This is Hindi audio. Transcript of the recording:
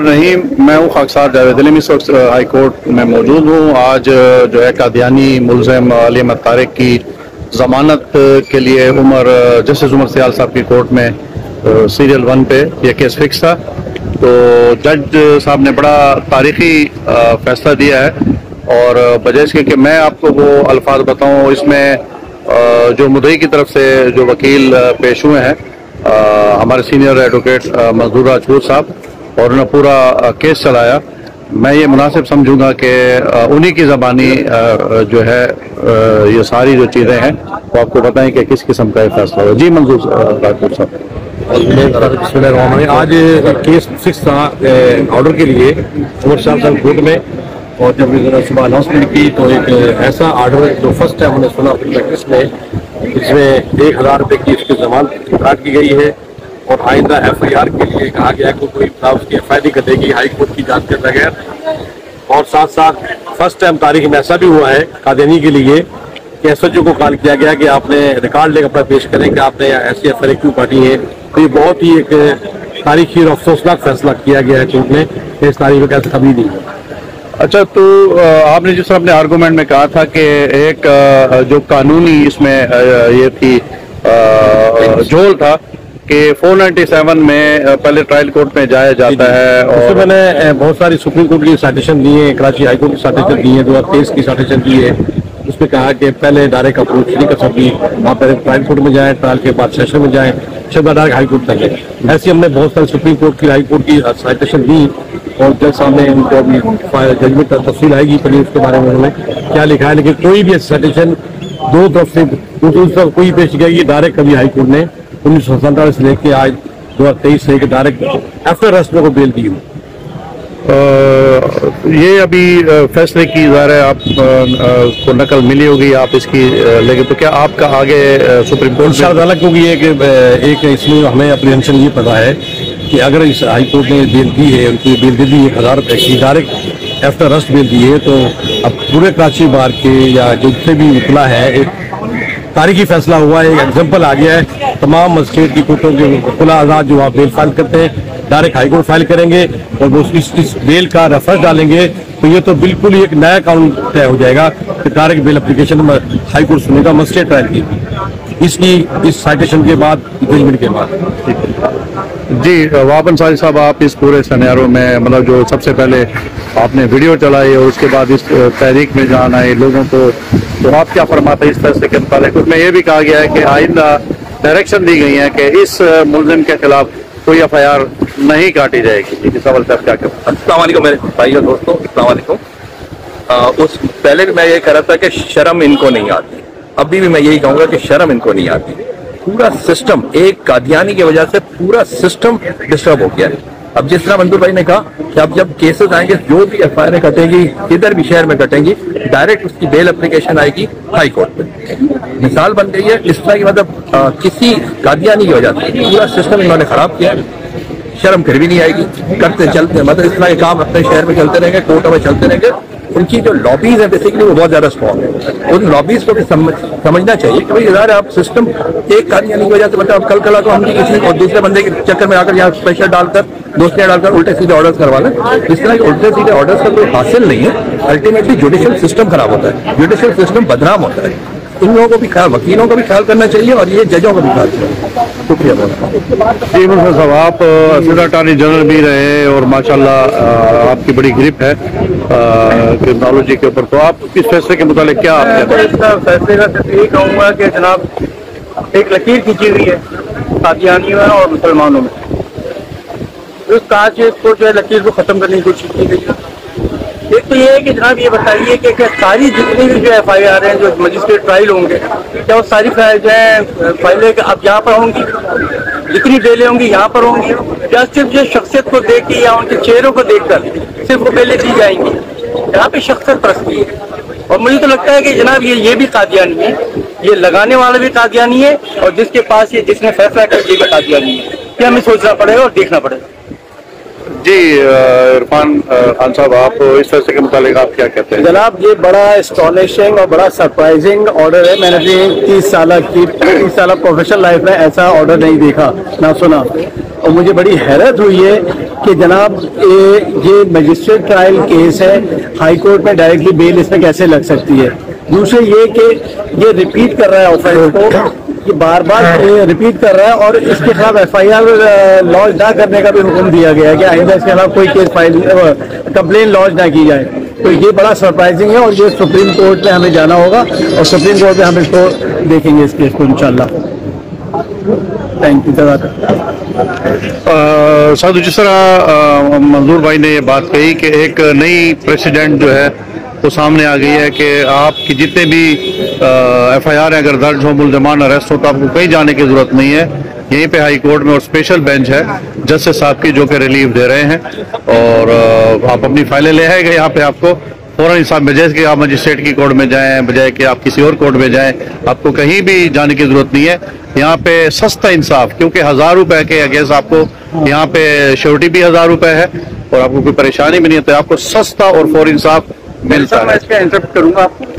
रहीम मैं हूँ खाकसार जावेद अली इस वक्त हाई कोर्ट में मौजूद हूँ। आज जो है कादियानी मुलजम अली अहमद तारिक की जमानत के लिए उमर जस्टिस उमर सियाल साहब की कोर्ट में सीरियल वन पे यह केस फिक्स था। तो जज साहब ने बड़ा तारीखी फैसला दिया है। और वजह इसके कि मैं आपको वो अल्फाज बताऊँ, इसमें जो मुदई की तरफ़ से जो वकील पेश हुए हैं हमारे सीनियर एडवोकेट मजदूर राजपूत साहब, और उन्होंने पूरा केस चलाया। मैं ये मुनासिब समझूँगा कि उन्हीं की ज़बानी जो है ये सारी जो चीज़ें हैं, वो आपको बताएँ कि किस किस्म का फैसला हो जी, मंजूर राजपूत साहब। आज केस सिक्स था ऑर्डर के लिए शाह साहब कोर्ट में, और जब सुबह अनाउंसमेंट की तो एक ऐसा ऑर्डर जो फ़र्स्ट टाइम हमने सुना प्रैक्टिस में इसमें एक हज़ार रुपए की इसकी जमानत काट की गई है और आइंदा एफ़ आई आर के लिए कहा गया कि कोई उसकी एफ़ आई कटेगी, हाई कोर्ट की जाँच के बगैर और साथ साथ फ़र्स्ट टाइम तारीख में ऐसा भी हुआ है कादेनी के लिए कि एस एच ओ को कॉल किया गया कि आपने रिकॉर्ड लेकर अपना पेश करें कि आपने ऐसी एफ़ आई क्यों काटी है। तो ये बहुत ही एक तारीखी और अफसोसनाक फैसला किया गया है कोर्ट ने इस तारीख में कैसे कभी नहीं है। अच्छा तो आपने जिस अपने आर्गूमेंट में कहा था कि एक जो कानूनी इसमें ये थी झोल था कि 497 में पहले ट्रायल कोर्ट में जाया जाता है और मैंने बहुत सारी सुप्रीम कोर्ट की साइटेशन दी है कराची हाई कोर्ट की साइटेशन दी है दो हज़ार तेईस की साइटेशन दी है। उसमें कहा कि पहले डायरेक्ट अप्रोच नहीं कर सकती आप पहले ट्रायल कोर्ट में जाएँ ट्रायल के बाद सेशन में जाएँ। शब्द हाईकोर्ट हाई तक है ऐसे हमने बहुत सारे सुप्रीम कोर्ट की, हाईकोर्ट की साइटेशन दी और जज सामने उनको अभी जजमेंट तफसील आएगी, पहले उसके बारे में उन्होंने क्या लिखा है। लेकिन कोई भी साइटेशन दो तरफ़ से, दूसरी तरफ़ कोई पेश किया डायरेक्ट कभी हाईकोर्ट ने उन्नीस सौ सैंतालीस से लेकर आज दो हज़ार तेईस से लेकर डायरेक्ट आफ्टर आर को बेल दी हुई। ये अभी फैसले की ज़ाहिर है आप को नकल मिली होगी आप इसकी लेकिन तो क्या आपका आगे सुप्रीम कोर्ट अदालत क्योंकि एक एक इसमें हमें अप्रीहेंशन ये पता है कि अगर इस हाई कोर्ट ने बेल दी है उनकी बेल दे दी एक हज़ार रुपये की डायरेक्ट आफ्टर रस्ट बेल दी है तो अब पूरे कराची बार के या जितने भी निकला है एक तारीखी फैसला हुआ है एक एग्ज़ाम्पल आ गया है। तमाम मजिस्ट्रेट की कोर्टों के खुला आज़ाद जो वहाँ बेल फ़ाइल करते हैं डायरेक्ट हाईकोर्ट फ़ाइल करेंगे और वो इस, इस बेल का रेफरेंस डालेंगे तो ये तो बिल्कुल ही एक नया कानून तय हो जाएगा कि direct bail application high court सुनेगा मजिस्ट्रेट ट्रायल की। इसकी इस साइटेशन के बाद जजमेंट के बाद। जी वापन साहिब साहब आप इस पूरे सनारों में मतलब जो सबसे पहले आपने वीडियो चलाई और उसके बाद इस तहरीक में जाना है लोगों को तो आप क्या फरमाते हैं इस फैसले के मुताबिक उसमें यह भी कहा गया है कि आइंदा डायरेक्शन दी गई है कि इस मुलजिम के खिलाफ कोई एफ़ आई आर नहीं काटी जाएगी। इस सवाल से आप क्या कहते मेरे भाई और दोस्तों अलैक्म उस पहले मैं ये कह रहा था कि शर्म इनको नहीं आती। अभी भी मैं यही कहूँगा कि शर्म इनको नहीं आती। पूरा सिस्टम एक कादियानी की वजह से पूरा सिस्टम डिस्टर्ब हो गया है। अब जिस तरह मंदूर भाई ने कहा कि अब जब केसेस आएँगे जो भी एफ़ आई कटेंगी किधर भी शहर में कटेंगी डायरेक्ट उसकी बेल एप्लीकेशन आएगी हाई कोर्ट पे। मिसाल बन गई है इस तरह की मतलब आ, किसी कादियानी की वजह से पूरा सिस्टम इन्होंने खराब किया शर्म फिर भी नहीं आएगी। करते चलते मतलब इस तरह के काम अपने शहर में चलते रहेंगे कोर्टों में चलते रहेंगे। उनकी जो लॉबीज है बेसिकली वो बहुत ज़्यादा स्ट्रॉन्ग है। उन लॉबीज को भी समझ, समझना चाहिए कि भाई यार आप सिस्टम एक कादियानी की वजह से मतलब कल कला को हम किसी और दूसरे बंदे के चक्कर में आकर यहाँ स्पेशल डालकर दोस्तियाँ डालकर उल्टे सीधे ऑर्डर्स करवा लें। इस तरह के उल्टे सीधे ऑर्डर्स का कोई हासिल नहीं है। अल्टीमेटली जुडिशियल सिस्टम खराब होता है। जुडिशियल सिस्टम बदनाम होता है। इन लोगों को भी ख्याल वकीलों का भी ख्याल करना चाहिए और ये जजों का भी ख्याल चाहिए। शुक्रिया बहुत साहब आप असिस्टेंट अटारनी जनरल भी रहे और माशाल्लाह आपकी बड़ी ग्रिप है टेक्नोलॉजी के ऊपर। तो आप इस फैसले के मुताबिक क्या आप फैसले का सिर्फ़ यही कहूँगा कि जनाब एक लकीर खींची हुई है कादियानियों में और मुसलमानों में। उस काज को जो है लकीर को ख़त्म करने की कोशिश की गई है। एक तो ये है कि जनाब ये बताइए कि क्या सारी जितनी भी जो एफ़ आई आर हैं, जो मजिस्ट्रेट ट्रायल होंगे, क्या वो सारी जो है, फाइलें अब यहाँ पर होंगी? जितनी बेलें होंगी यहाँ पर होंगी? या सिर्फ़ जो शख्सियत को देख के या उनके चेहरों को देख कर सिर्फ़ वो बेलें दी जाएँगी? यहाँ पे शख्सियत परस्ती है। और मुझे तो लगता है कि जनाब ये ये भी कादियानी है। ये लगाने वाला भी कादियानी है और जिसके पास ये जिसने फैसला कर ये भी कादियानी है। ये हमें सोचना पड़ेगा और देखना पड़ेगा। जी इरफान खान साहब, आप इस फैसले के मुताबिक आप क्या कहते हैं? जनाब, ये बड़ा एस्टोनिशिंग और बड़ा सरप्राइजिंग ऑर्डर है। मैंने अपनी तीस साल की, तीस साल प्रोफेशनल लाइफ में ऐसा ऑर्डर नहीं देखा, ना सुना। और मुझे बड़ी हैरत हुई है कि जनाब, ये ये मजिस्ट्रेट ट्रायल केस है हाई कोर्ट में डायरेक्टली बेल इसमें कैसे लग सकती है? दूसरे ये कि ये रिपीट कर रहा है ऑफेंस को ये बार बार रिपीट कर रहा है और इसके खिलाफ एफ़ आई आर लॉन्च ना करने का भी हुक्म दिया गया है कि आइंदा इसके खिलाफ कोई केस फ़ाइल कंप्लेन लॉन्च ना की जाए। तो ये बड़ा सरप्राइजिंग है और ये सुप्रीम कोर्ट में हमें जाना होगा और सुप्रीम कोर्ट में हम इसको देखेंगे इस केस को इंशाल्लाह। थैंक यू साधु जिस तरह मंजूर भाई ने ये बात कही कि एक नई प्रेसिडेंट जो है वो सामने आ गई है कि आपकी जितने भी एफ़ आई आर अगर दर्ज हो, मुलजमान अरेस्ट हो तो आपको कहीं जाने की ज़रूरत नहीं है। यहीं पे हाई कोर्ट में और स्पेशल बेंच है, जस्टिस साहब की, जो कि रिलीफ दे रहे हैं। और आप अपनी फाइलें ले आएगा यहाँ पे आपको। फ़ौरन हिसाब बजाय कि आप मजिस्ट्रेट की कोर्ट में जाएँ, बजाय कि आप किसी और कोर्ट में जाएँ। आपको कहीं भी जाने की ज़रूरत नहीं है। यहाँ पे सस्ता इंसाफ, क्योंकि हज़ार रुपए के अगेंस्ट आपको यहाँ पे श्योरिटी भी हज़ार रुपए है। और आपको कोई परेशानी भी नहीं है तो आपको सस्ता और फौरी इंसाफ मिलता सर मैं इसका इंटरप्ट करूँगा आपको।